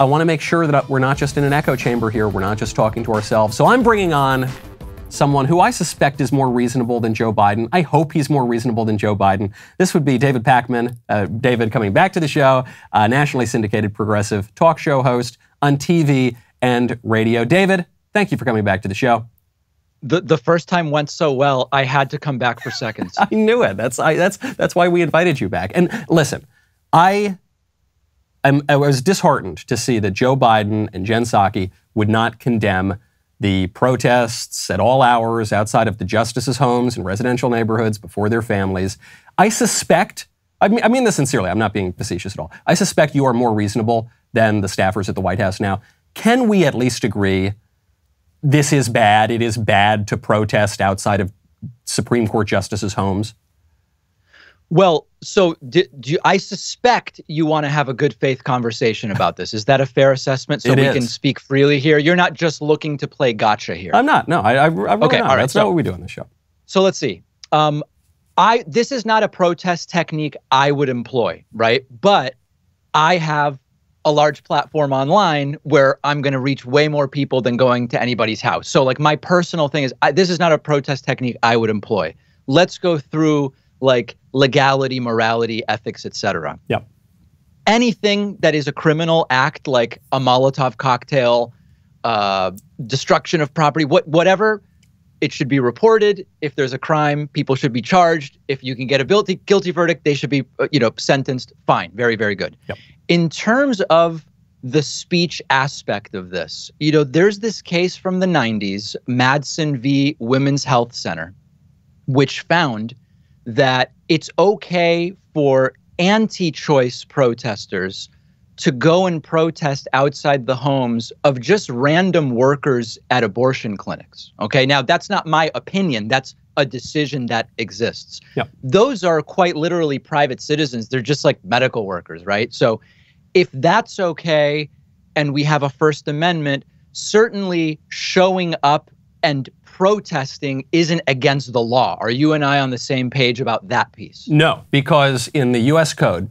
I want to make sure that we're not just in an echo chamber here. We're not just talking to ourselves. So I'm bringing on someone who I suspect is more reasonable than Joe Biden. I hope he's more reasonable than Joe Biden. This would be David Pakman. Uh, David coming back to the show, uh, nationally syndicated progressive talk show host on TV and radio. David, thank you for coming back to the show. The, the first time went so well, I had to come back for seconds. I knew it. That's I, that's that's why we invited you back. And listen, I I'm, I was disheartened to see that Joe Biden and Jen Psaki would not condemn the protests at all hours outside of the justices' homes and residential neighborhoods before their families. I suspect, I mean, I mean this sincerely, I'm not being facetious at all. I suspect you are more reasonable than the staffers at the White House now. Can we at least agree this is bad? It is bad to protest outside of Supreme Court justices' homes? Well, so do, do you, I suspect you want to have a good faith conversation about this. Is that a fair assessment? So It we is. can speak freely here. You're not just looking to play gotcha here. I'm not. No, I, I, I really Okay, not. all right, That's so- not what we do on this show. So let's see. Um, I this is not a protest technique I would employ, right? But I have a large platform online where I'm going to reach way more people than going to anybody's house. So like my personal thing is I, this is not a protest technique I would employ. Let's go through like legality, morality, ethics, etc. Yep. Anything that is a criminal act like a Molotov cocktail, uh, destruction of property, what whatever it should be reported. If there's a crime, people should be charged. If you can get a guilty guilty verdict, they should be uh, you know sentenced. Fine, very very good. Yep. In terms of the speech aspect of this, you know, there's this case from the 90s, Madsen v. Women's Health Center, which found that it's okay for anti-choice protesters to go and protest outside the homes of just random workers at abortion clinics. Okay, now that's not my opinion. That's a decision that exists. Yep. Those are quite literally private citizens. They're just like medical workers, right? So if that's okay and we have a First Amendment, certainly showing up and protesting isn't against the law. Are you and I on the same page about that piece? No, because in the U.S. Code,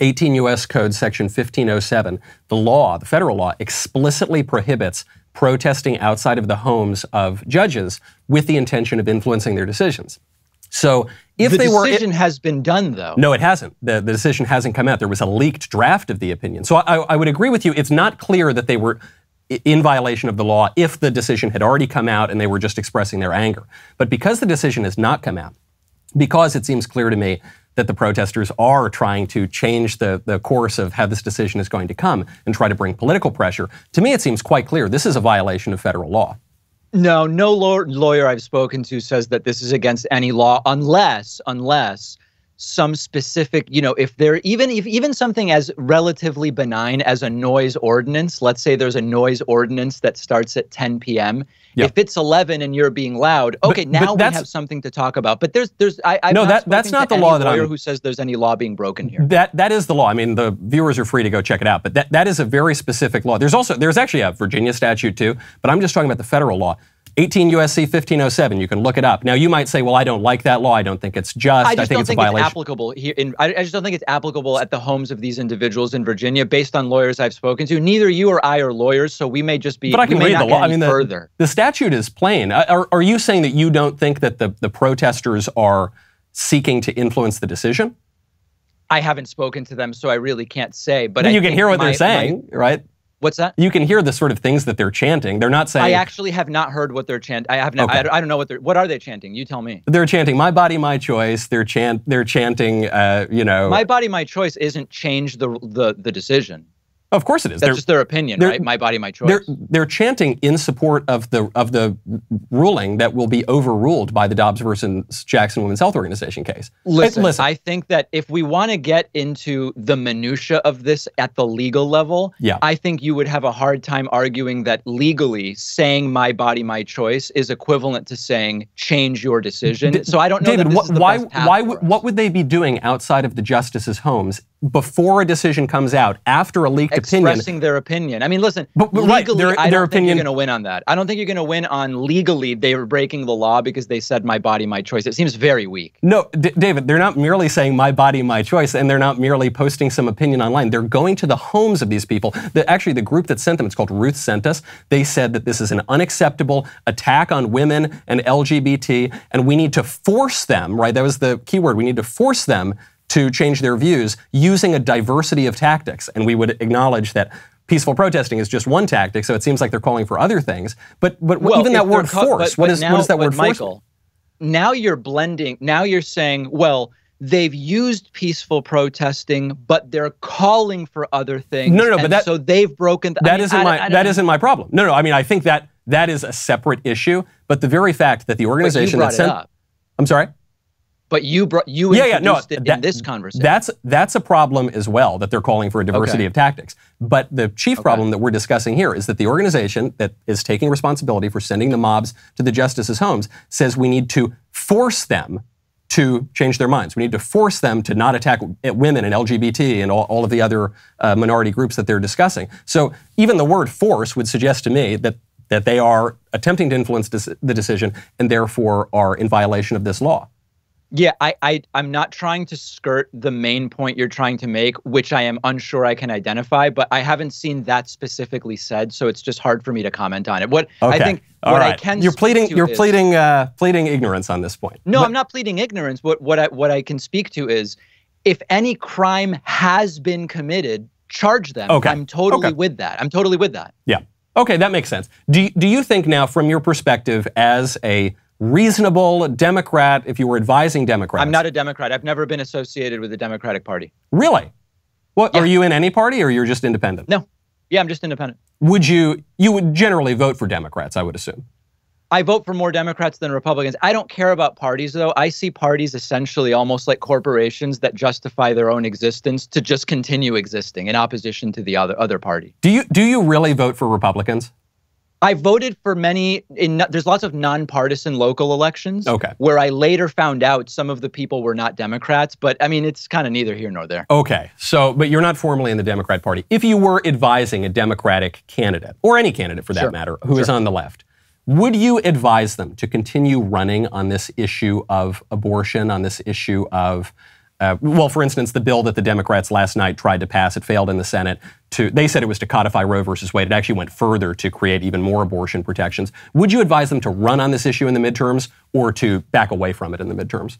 18 U.S. Code Section 1507, the law, the federal law, explicitly prohibits protesting outside of the homes of judges with the intention of influencing their decisions. So if the they were. the decision has been done, though. No, it hasn't. The, the decision hasn't come out. There was a leaked draft of the opinion. So I, I would agree with you. It's not clear that they were in violation of the law if the decision had already come out and they were just expressing their anger. But because the decision has not come out, because it seems clear to me that the protesters are trying to change the, the course of how this decision is going to come and try to bring political pressure, to me it seems quite clear this is a violation of federal law. No, no law- lawyer I've spoken to says that this is against any law unless unless some specific, you know, if there even if even something as relatively benign as a noise ordinance, let's say there's a noise ordinance that starts at 10 p.m. Yeah. If it's 11 and you're being loud, okay, but now we that's- have something to talk about. But there's there's I I've No, that- that's not the law that lawyer I'm- who says there's any law being broken here. That that is the law. I mean, the viewers are free to go check it out. But that, that is a very specific law. There's also there's actually a Virginia statute too. But I'm just talking about the federal law. 18 USC 1507. You can look it up. Now you might say, well, I don't like that law. I don't think it's just. I just think don't it's think a it's applicable here. In, I, I just don't think it's applicable at the homes of these individuals in Virginia, based on lawyers I've spoken to. Neither you or I are lawyers, so we may just be. but I can read the law. I mean, the, further. the statute is plain. Are, are you saying that you don't think that the, the protesters are seeking to influence the decision? I haven't spoken to them, so I really can't say. But But I you can hear what my- they're saying, right? What's that? You can hear the sort of things that they're chanting. They're not saying. I actually have not heard what they're chanting. I have not. Okay. I, I don't know what they're. What are they chanting? You tell me. they're chanting "My body, my choice." They're chant. They're chanting. Uh, you know. My body, my choice isn't change the the the decision. Of course it is. That's They're- just their opinion, right? My body, my choice. They're they're chanting in support of the of the ruling that will be overruled by the Dobbs versus Jackson Women's Health Organization case. Listen, listen. I think that if we want to get into the minutia of this at the legal level, Yeah. I think you would have a hard time arguing that legally saying "my body, my choice" is equivalent to saying "change your decision." D- so I don't know David, that this what, is the why why would- what would they be doing outside of the justices' homes before a decision comes out, after a leaked opinion, expressing their opinion. I mean, listen, But- but right, legally, their- I don't think opinion- you're going to win on that. I don't think you're going to win on legally they were breaking the law because they said my body, my choice. It seems very weak. No, D- David, they're not merely saying my body, my choice, and they're not merely posting some opinion online. They're going to the homes of these people. The, actually, the group that sent them, it's called Ruth Sent Us, they said that this is an unacceptable attack on women and LGBT, and we need to force them, right? That was the key word. We need to force them to change their views using a diversity of tactics. And we would acknowledge that. Peaceful protesting is just one tactic, so it seems like they're calling for other things. But but even that word force, but- what but is now- what is that word force? Michael, now you're blending. Now you're saying, well, they've used peaceful protesting, but they're calling for other things. No, no, no, but that- so they've broken. The, That I mean, isn't I- my I that isn't my problem. No, no. I mean, I think that that is a separate issue. But the very fact that the organization that sent, up. I'm sorry. But you brought you Yeah, yeah, no, it in this conversation. That's that's a problem as well that they're calling for a diversity Okay. of tactics. But the chief problem that we're discussing here is that the organization that is taking responsibility for sending the mobs to the justices' homes says we need to force them to change their minds. We need to force them to not attack women and LGBT and all, all of the other uh, minority groups that they're discussing. So even the word force would suggest to me that that they are attempting to influence the decision and therefore are in violation of this law. Yeah, I, I I'm not trying to skirt the main point you're trying to make, which I am unsure I can identify, but I haven't seen that specifically said, so it's just hard for me to comment on it. What I think All what I can you're pleading you're is- pleading uh, pleading ignorance on this point. No, But- I'm not pleading ignorance. What what I what I can speak to is if any crime has been committed, charge them. Okay. I'm totally Okay. with that. I'm totally with that. Yeah. Okay, that makes sense. Do do you think now, from your perspective as a reasonable Democrat, if you were advising Democrats? I'm not a Democrat. I've never been associated with the Democratic Party. Really? What, Are you in any party or you're just independent? No. Yeah, I'm just independent. Would you, you would generally vote for Democrats, I would assume. I vote for more Democrats than Republicans. I don't care about parties, though. I see parties essentially almost like corporations that justify their own existence to just continue existing in opposition to the other other party. Do you, do you really vote for Republicans? I voted for many. In there's lots of nonpartisan local elections. Okay. Where I later found out some of the people were not Democrats, but I mean it's kind of neither here nor there. Okay, so, but you're not formally in the Democrat Party. If you were advising a Democratic candidate, or any candidate for that Sure. matter, who is on the left, would you advise them to continue running on this issue of abortion, on this issue of, uh, well, for instance, the bill that the Democrats last night tried to pass, it failed in the Senate. To, they said it was to codify Roe versus Wade. It actually went further to create even more abortion protections. Would you advise them to run on this issue in the midterms or to back away from it in the midterms?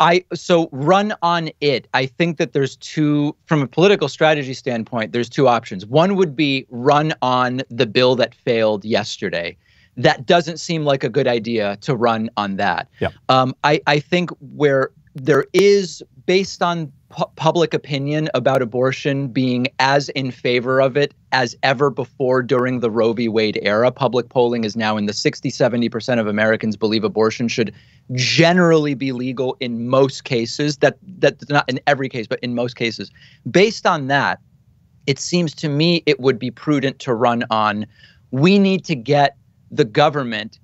I so run on it. I think that there's two from a political strategy standpoint, there's two options. One would be run on the bill that failed yesterday. That doesn't seem like a good idea to run on that. Yeah. Um, I, I think where there is, based on pu- public opinion about abortion being as in favor of it as ever before during the Roe v. Wade era, public polling is now in the 60, 70% of Americans believe abortion should generally be legal in most cases. That That's not in every case, but in most cases. Based on that, it seems to me it would be prudent to run on we need to get the government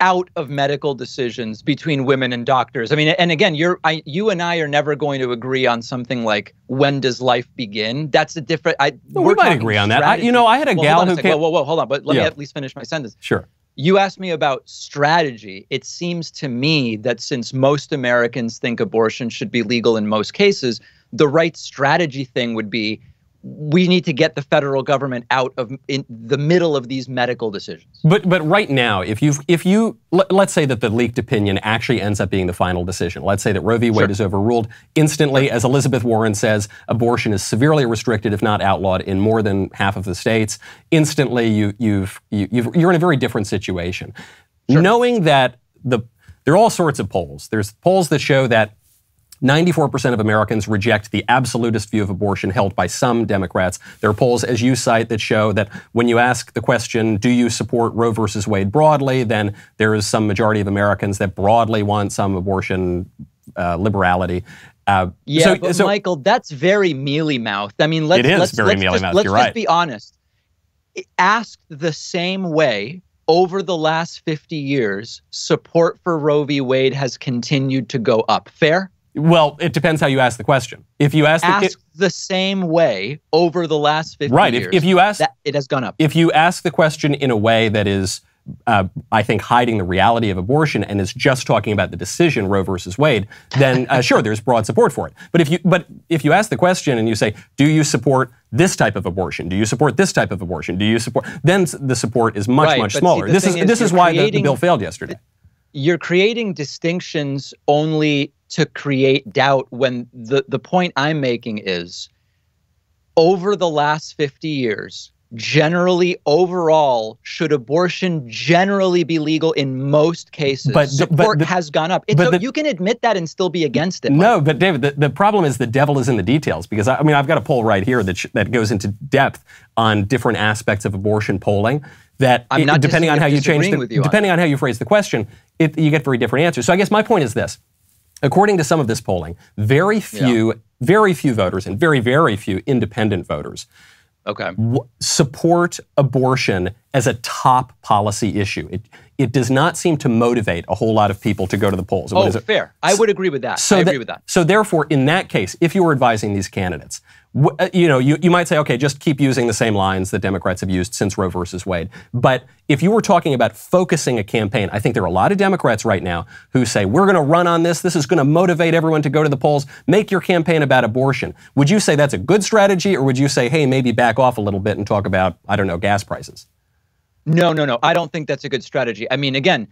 out of medical decisions between women and doctors. I mean, and again, you're I, you and I are never going to agree on something like when does life begin. That's a different. I Well, we're we might agree on that. I, you know, I had a Well, gal who came. Whoa, whoa, whoa, hold on. But let Yeah. me at least finish my sentence. Sure. You asked me about strategy. It seems to me that since most Americans think abortion should be legal in most cases, the right strategy thing would be we need to get the federal government out of in the middle of these medical decisions. But but right now, if you if you let, let's say that the leaked opinion actually ends up being the final decision. Let's say that Roe v. Wade Sure. is overruled instantly, as Elizabeth Warren says, abortion is severely restricted, if not outlawed, in more than half of the states. Instantly, you you've, you, you've you're in a very different situation. Knowing that the there are all sorts of polls. There's polls that show that 94% of Americans reject the absolutist view of abortion held by some Democrats. There are polls, as you cite, that show that when you ask the question, do you support Roe versus Wade broadly, then there is some majority of Americans that broadly want some abortion uh, liberality. Uh, Yeah, so- but so- Michael, that's very mealy mouthed. I mean, let's It is let's, very let's Just, let's you're just right. be honest. Asked the same way over the last 50 years, support for Roe v. Wade has continued to go up. Fair? Well, it depends how you ask the question. If you ask, ask the, the same way over the last 50 right, years, if, if you ask, that, it has gone up. If you ask the question in a way that is, uh, I think, hiding the reality of abortion and is just talking about the decision Roe versus Wade, then uh, sure, there's broad support for it. But if you, but if you ask the question and you say, do you support this type of abortion? Do you support this type of abortion? Do you support? Then the support is much, right, much see, smaller. this is, is this is why the, the bill failed yesterday. You're creating distinctions only to create doubt when the, the point I'm making is over the last 50 years, generally overall, should abortion generally be legal in most cases? But support but the, has gone up. It's so the, you can admit that and still be against it. No, but David, the, the problem is the devil is in the details because I, I mean I've got a poll right here that sh- that goes into depth on different aspects of abortion polling. That I'm not depending on how you change the, you depending on, on how you phrase the question, it, you get very different answers. So I guess my point is this. According to some of this polling, very few, yeah. very few voters and very, very few independent voters okay. w- support abortion as a top policy issue. It, it does not seem to motivate a whole lot of people to go to the polls. Oh, fair. I would agree with that. So I agree that, with that. So therefore, in that case, if you were advising these candidates, Uh, you know, you, you might say, okay, just keep using the same lines that Democrats have used since Roe versus Wade. But if you were talking about focusing a campaign, I think there are a lot of Democrats right now who say, we're going to run on this. This is going to motivate everyone to go to the polls. Make your campaign about abortion. Would you say that's a good strategy, or would you say, hey, maybe back off a little bit and talk about, I don't know, gas prices? No, no, no. I don't think that's a good strategy. I mean, again,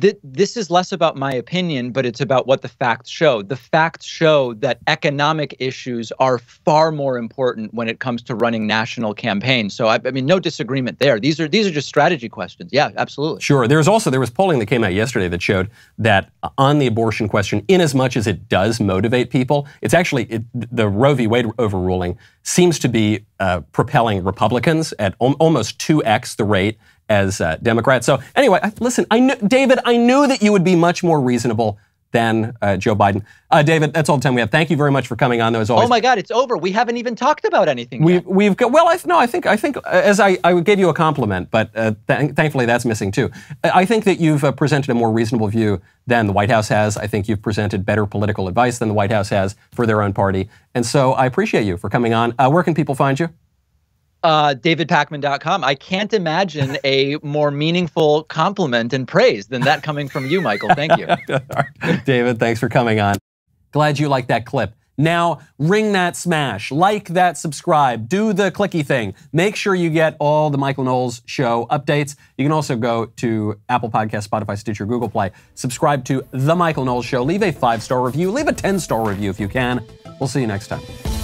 th- this is less about my opinion, but it's about what the facts show. The facts show that economic issues are far more important when it comes to running national campaigns. So I, I, mean, no disagreement there. These are these are just strategy questions. Yeah, absolutely. Sure. There was also there was polling that came out yesterday that showed that on the abortion question, in as much as it does motivate people, it's actually it, the Roe v. Wade overruling seems to be uh, propelling Republicans at al- almost 2x the rate as uh, Democrats. So anyway, listen, I knew, David, I knew that you would be much more reasonable than uh, Joe Biden. Uh, David, that's all the time we have. Thank you very much for coming on. Though, as always. Oh my God, it's over. We haven't even talked about anything. We've yet. we've got, well, I no, I think I think uh, as I, I gave you a compliment, but uh, th- thankfully that's missing too. I think that you've uh, presented a more reasonable view than the White House has. I think you've presented better political advice than the White House has for their own party, and so I appreciate you for coming on. Uh, where can people find you? Uh, davidpakman.com. I can't imagine a more meaningful compliment and praise than that coming from you, Michael. Thank you. David, thanks for coming on. Glad you liked that clip. Now, ring that smash, like that subscribe, do the clicky thing. Make sure you get all the Michael Knowles show updates. You can also go to Apple Podcast, Spotify, Stitcher, Google Play, subscribe to The Michael Knowles Show, leave a five star review, leave a 10 star review if you can. We'll see you next time.